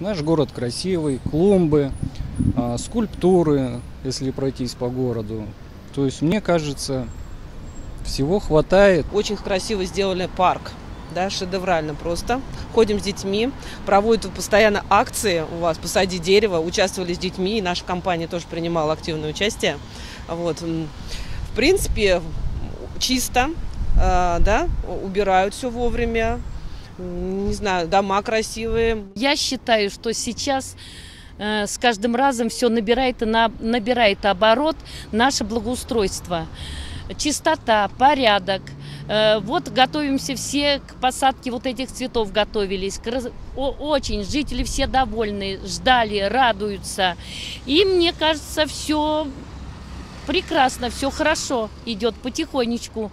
Наш город красивый, клумбы, а, скульптуры, если пройтись по городу. То есть, мне кажется, всего хватает. Очень красиво сделали парк. Да, шедеврально просто. Ходим с детьми, проводят постоянно акции у вас «Посади дерево», участвовали с детьми, и наша компания тоже принимала активное участие. Вот. В принципе, чисто, э, да, убирают все вовремя, не знаю, дома красивые. Я считаю, что сейчас э, с каждым разом все набирает, и на, набирает оборот наше благоустройство. Чистота, порядок. Э, вот готовимся все к посадке вот этих цветов, готовились. О- Очень жители все довольны, ждали, радуются. И мне кажется, все прекрасно, все хорошо идет потихонечку.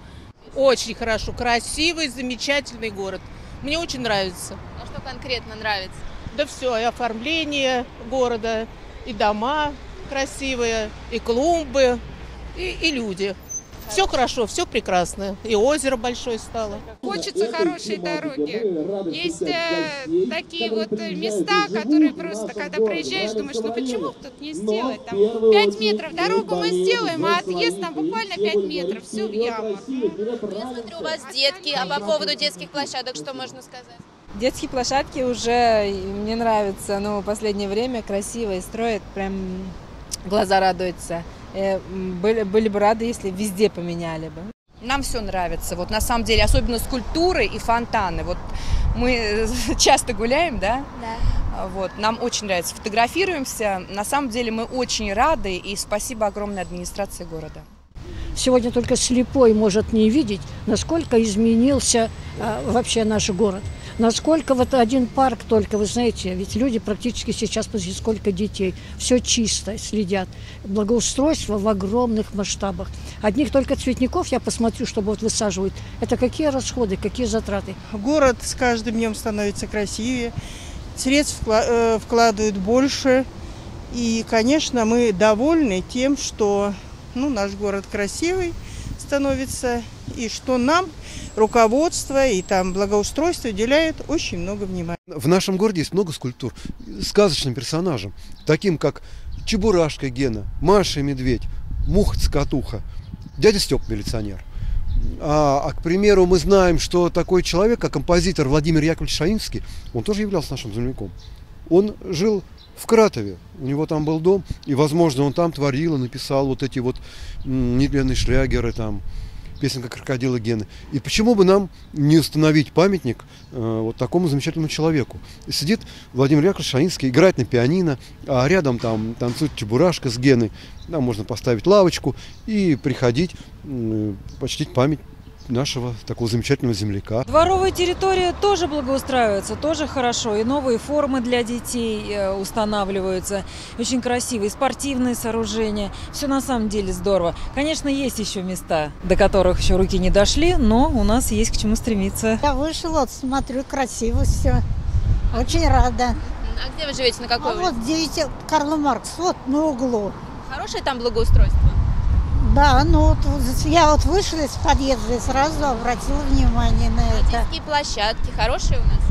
Очень хорошо, красивый, замечательный город. Мне очень нравится. А что конкретно нравится? Да все, и оформление города, и дома красивые, и клумбы, и, и люди. Все хорошо, все прекрасно. И озеро большое стало. Хочется хорошей дороги. Есть э, такие вот э, места, которые просто, когда проезжаешь, думаешь, ну почему тут не сделать? Там 5 метров дорогу мы сделаем, а отъезд там буквально 5 метров, все в яму. Я смотрю, у вас детки, а по поводу детских площадок что можно сказать? Детские площадки уже мне нравятся, но в последнее время красиво и строят, прям глаза радуются. Э, Были, были бы рады, если везде поменяли бы. Нам все нравится, вот на самом деле, особенно скульптуры и фонтаны. Вот мы э, часто гуляем, да? Да. А, Вот, нам очень нравится, фотографируемся. На самом деле мы очень рады и спасибо огромной администрации города. Сегодня только слепой может не видеть, насколько изменился а, вообще наш город. Насколько вот один парк только, вы знаете, ведь люди практически сейчас, посмотрите, сколько детей, все чисто следят. Благоустройство в огромных масштабах. Одних только цветников я посмотрю, чтобы вот высаживают. Это какие расходы, какие затраты? Город с каждым днем становится красивее, средств э, вкладывают больше. И, конечно, мы довольны тем, что ну, наш город красивый становится, и что нам руководство и там благоустройство уделяет очень много внимания. В нашем городе есть много скульптур сказочным персонажам, таким как Чебурашка Гена, Маша и Медведь, Муха-цокотуха, дядя Степ милиционер. А, а, к примеру, мы знаем, что такой человек, как композитор Владимир Яковлевич Шаинский, он тоже являлся нашим земляком. Он жил в Кратове, у него там был дом, и, возможно, он там творил и написал вот эти вот нетленные шлягеры, там, песенка крокодила Гены. И почему бы нам не установить памятник э, вот такому замечательному человеку? Сидит Владимир Яковлевич Шаинский, играет на пианино, а рядом там танцует Чебурашка с Геной. Там можно поставить лавочку и приходить, м, почтить память нашего такого замечательного земляка. Дворовая территория тоже благоустраивается, тоже хорошо. И новые формы для детей э, устанавливаются. Очень красивые, спортивные сооружения. Все на самом деле здорово. Конечно, есть еще места, до которых еще руки не дошли, но у нас есть к чему стремиться. Я вышла, вот смотрю, красиво все. Очень рада. А где вы живете, на какой А вот видите, Карл Маркс, вот на углу. Хорошее там благоустройство? Да, ну вот я вот вышла из подъезда и сразу обратила внимание на А это. детские площадки хорошие у нас?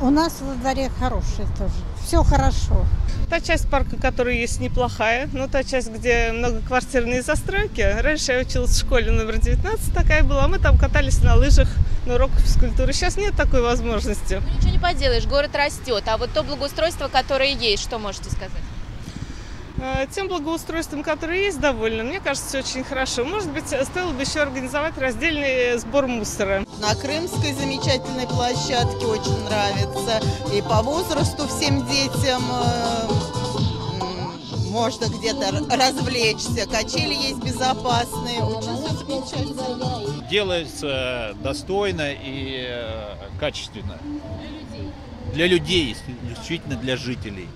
У нас во дворе хорошие тоже. Все хорошо. Та часть парка, которая есть, неплохая. Но та часть, где многоквартирные застройки. Раньше я училась в школе номер 19, такая была. Мы там катались на лыжах на уроках физкультуры. Сейчас нет такой возможности. Ну, ничего не поделаешь, город растет. А вот то благоустройство, которое есть, что можете сказать? Э, Тем благоустройством, которое есть, довольно. Мне кажется, очень хорошо. Может быть, стоило бы еще организовать раздельный сбор мусора. На Крымской замечательной площадке очень нравится. И по возрасту всем детям э, можно где-то развлечься. Качели есть безопасные. Очень все замечательно. делается достойно и э, качественно. Для людей, действительно для жителей.